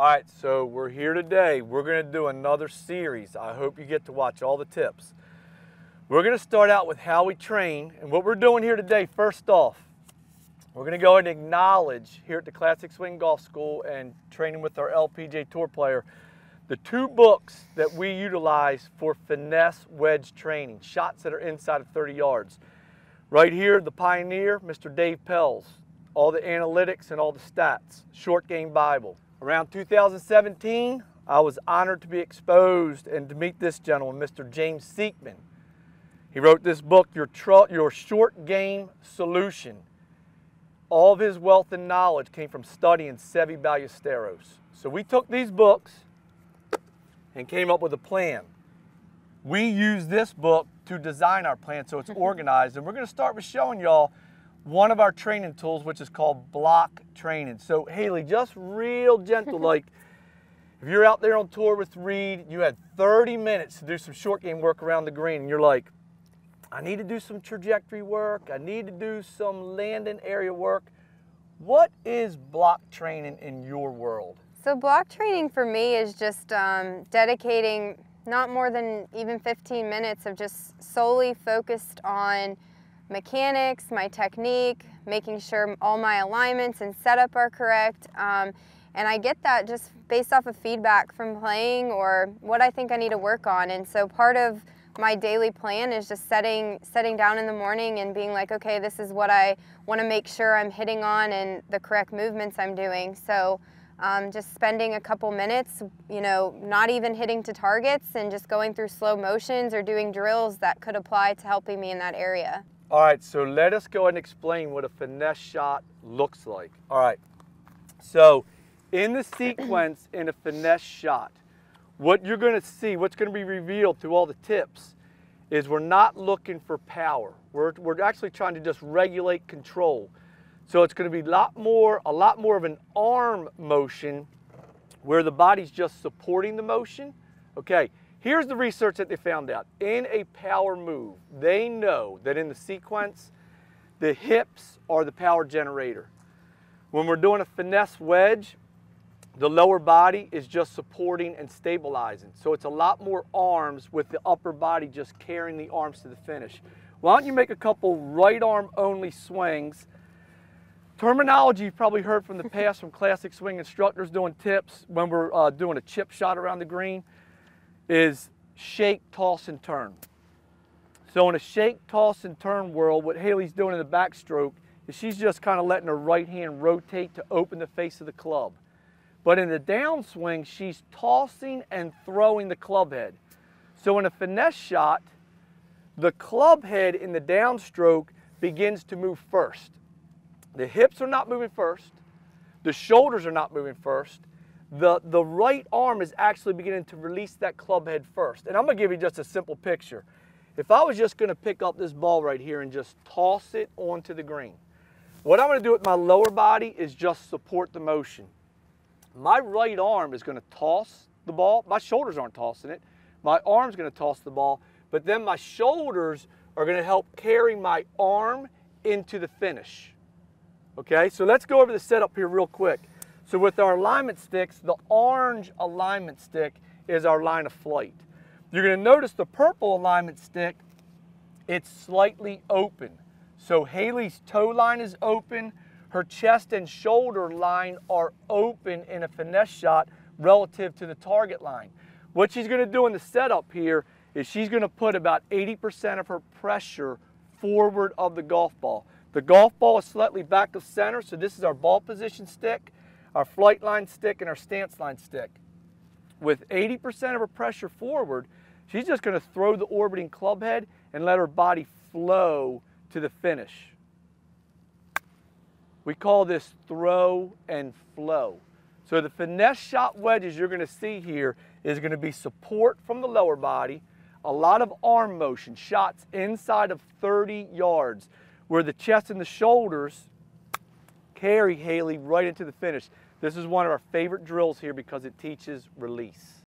All right, so we're here today. We're gonna do another series. I hope you get to watch all the tips. We're gonna start out with how we train. And what we're doing here today, first off, we're gonna go and acknowledge here at the Classic Swing Golf School and training with our LPGA Tour player, the two books that we utilize for finesse wedge training, shots that are inside of 30 yards. Right here, the pioneer, Mr. Dave Pelz, all the analytics and all the stats, Short Game Bible. Around 2017, I was honored to be exposed and to meet this gentleman, Mr. James Sieckmann. He wrote this book, Your, Your Short Game Solution. All of his wealth and knowledge came from studying Seve Ballesteros. So we took these books and came up with a plan. We use this book to design our plan so it's organized. And we're going to start with showing y'all one of our training tools, which is called block training. So Haylee, just real gentle, like if you're out there on tour with Reed, you had 30 minutes to do some short game work around the green, and you're like, I need to do some trajectory work, I need to do some landing area work. What is block training in your world? So block training for me is just um, dedicating not more than even 15 minutes of just solely focused on mechanics, my technique, making sure all my alignments and setup are correct. Um, and I get that just based off of feedback from playing or what I think I need to work on. And so part of my daily plan is just setting setting down in the morning and being like, okay, this is what I want to make sure I'm hitting on and the correct movements I'm doing. So um, just spending a couple minutes, you know, not even hitting to targets and just going through slow motions or doing drills that could apply to helping me in that area. All right, so let us go and explain what a finesse shot looks like. All right, so in the sequence in a finesse shot, what you're gonna see, what's gonna be revealed through all the tips is we're not looking for power. We're, we're actually trying to just regulate control. So it's going to be a lot more, a lot more of an arm motion where the body's just supporting the motion. Okay, here's the research that they found out. In a power move, they know that in the sequence, the hips are the power generator. When we're doing a finesse wedge, the lower body is just supporting and stabilizing. So it's a lot more arms with the upper body just carrying the arms to the finish. Why don't you make a couple right arm only swings Terminology you've probably heard from the past from classic swing instructors doing tips when we're uh, doing a chip shot around the green is shake, toss, and turn. So in a shake, toss, and turn world, what Haylee's doing in the backstroke is she's just kind of letting her right hand rotate to open the face of the club. But in the downswing, she's tossing and throwing the club head. So in a finesse shot, the club head in the downstroke begins to move first. The hips are not moving first. The shoulders are not moving first. The, the right arm is actually beginning to release that club head first. And I'm to give you just a simple picture. If I was just going to pick up this ball right here and just toss it onto the green, what I'm to do with my lower body is just support the motion. My right arm is going to toss the ball. My shoulders aren't tossing it. My arm's going to toss the ball, but then my shoulders are going to help carry my arm into the finish. Okay, so let's go over the setup here real quick. So with our alignment sticks, the orange alignment stick is our line of flight. You're gonna notice the purple alignment stick, it's slightly open. So Haylee's toe line is open, her chest and shoulder line are open in a finesse shot relative to the target line. What she's gonna do in the setup here is she's gonna put about 80% of her pressure forward of the golf ball. The golf ball is slightly back of center, so this is our ball position stick, our flight line stick, and our stance line stick. With 80% of her pressure forward, she's just gonna throw the orbiting club head and let her body flow to the finish. We call this throw and flow. So the finesse shot wedges you're gonna see here is gonna be support from the lower body, a lot of arm motion, shots inside of 30 yards where the chest and the shoulders carry Haylee right into the finish. This is one of our favorite drills here because it teaches release.